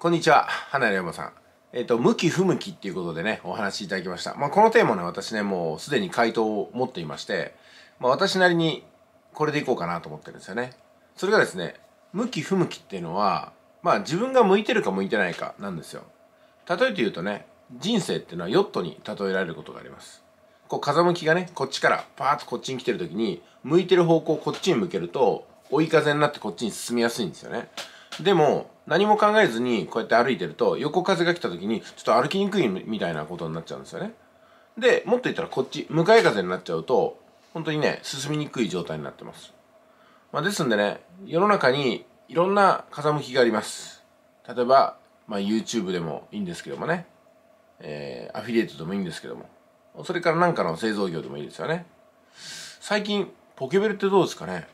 こんにちは、花屋山さん。えっ、と、向き不向きっていうことでね、お話しいただきました。まあ、このテーマね、私ね、もうすでに回答を持っていまして、まあ、私なりにこれでいこうかなと思ってるんですよね。それがですね、向き不向きっていうのは、まあ、自分が向いてるか向いてないかなんですよ。例えて言うとね、人生っていうのはヨットに例えられることがあります。こう、風向きがね、こっちからパーッとこっちに来てる時に、向いてる方向をこっちに向けると、追い風になってこっちに進みやすいんですよね。でも、何も考えずにこうやって歩いてると、横風が来た時に、ちょっと歩きにくいみたいなことになっちゃうんですよね。で、もっと言ったらこっち、向かい風になっちゃうと、本当にね、進みにくい状態になってます。まあ、ですんでね、世の中にいろんな風向きがあります。例えば、まあ、YouTube でもいいんですけどもね、えー、アフィリエイトでもいいんですけども、それから何かの製造業でもいいですよね。最近、ポケベルってどうですかね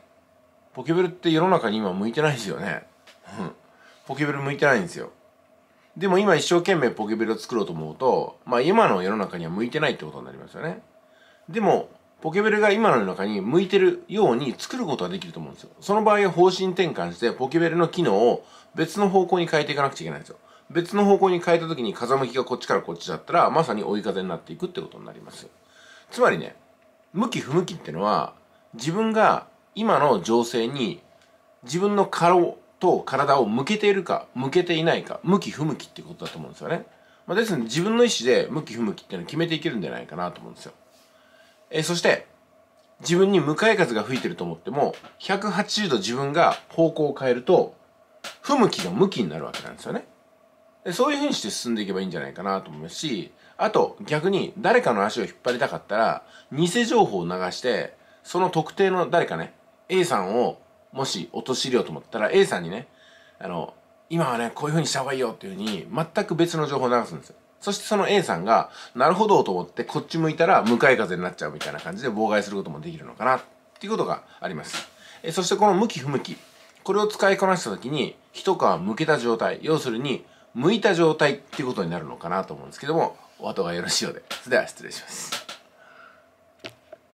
ポケベルって世の中に今向いてないですよね。うんポケベル向いてないんですよ。でも今一生懸命ポケベルを作ろうと思うと、まあ今の世の中には向いてないってことになりますよね。でも、ポケベルが今の世の中に向いてるように作ることができると思うんですよ。その場合は方針転換してポケベルの機能を別の方向に変えていかなくちゃいけないんですよ。別の方向に変えた時に風向きがこっちからこっちだったら、まさに追い風になっていくってことになります。つまりね、向き不向きってのは、自分が今の情勢に自分の顔と体を向けているか、向けていないか、向き不向きっていうことだと思うんですよね。まあ、ですので自分の意思で向き不向きっていうのを決めていけるんじゃないかなと思うんですよ。えー、そして、自分に向かい風が吹いてると思っても、180度自分が方向を変えると、不向きが向きになるわけなんですよね。でそういうふうにして進んでいけばいいんじゃないかなと思いますし、あと逆に誰かの足を引っ張りたかったら、偽情報を流して、その特定の誰かね、A さんをもし陥れようと思ったら A さんにね、あの、今はね、こういう風にした方がいいよっていう風に全く別の情報を流すんですよ。そしてその A さんが、なるほどと思ってこっち向いたら向かい風になっちゃうみたいな感じで妨害することもできるのかなっていうことがあります。えそしてこの向き不向き、これを使いこなした時に一皮向けた状態、要するに向いた状態っていうことになるのかなと思うんですけども、お後がよろしいようで。それでは失礼します。